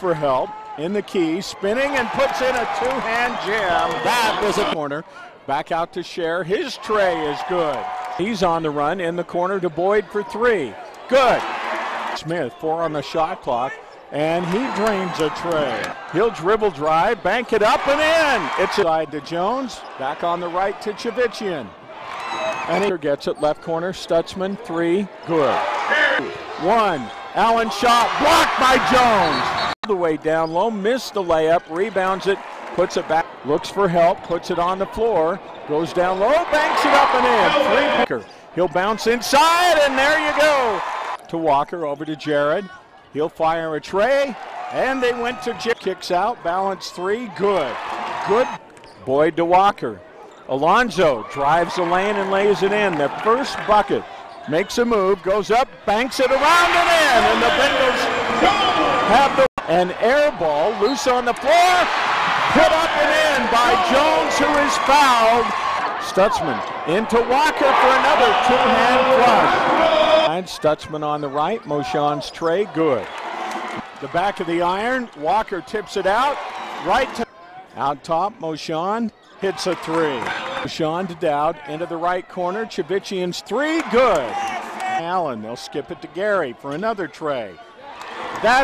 for help in the key, spinning and puts in a two-hand jam. That was a corner. Back out to Share. His tray is good. He's on the run in the corner to Boyd for three. Good. Smith, four on the shot clock, and he drains a tray. He'll dribble drive, bank it up and in. It's side to Jones. Back on the right to Chavichian. And he gets it left corner. Stutzman, three. Good. One. Allen shot blocked by Jones. The way down low, missed the layup, rebounds it, puts it back, looks for help, puts it on the floor, goes down low, banks it up and in. Three picker. He'll bounce inside, and there you go. To Walker, over to Jared. He'll fire a tray, and they went to Jip. Kicks out, balance three, good. Good. Boyd to Walker. Alonzo drives the lane and lays it in. The first bucket makes a move, goes up, banks it around and in, and the Bengals have the an air ball loose on the floor, put up and in by Jones, who is fouled. Stutzman into Walker for another two-hand flush. And Stutzman on the right, Moshan's tray, good. The back of the iron, Walker tips it out, right to out top, Moshan hits a three. Moshan to Dowd into the right corner, Chavichian's three, good. Allen, they'll skip it to Gary for another tray. That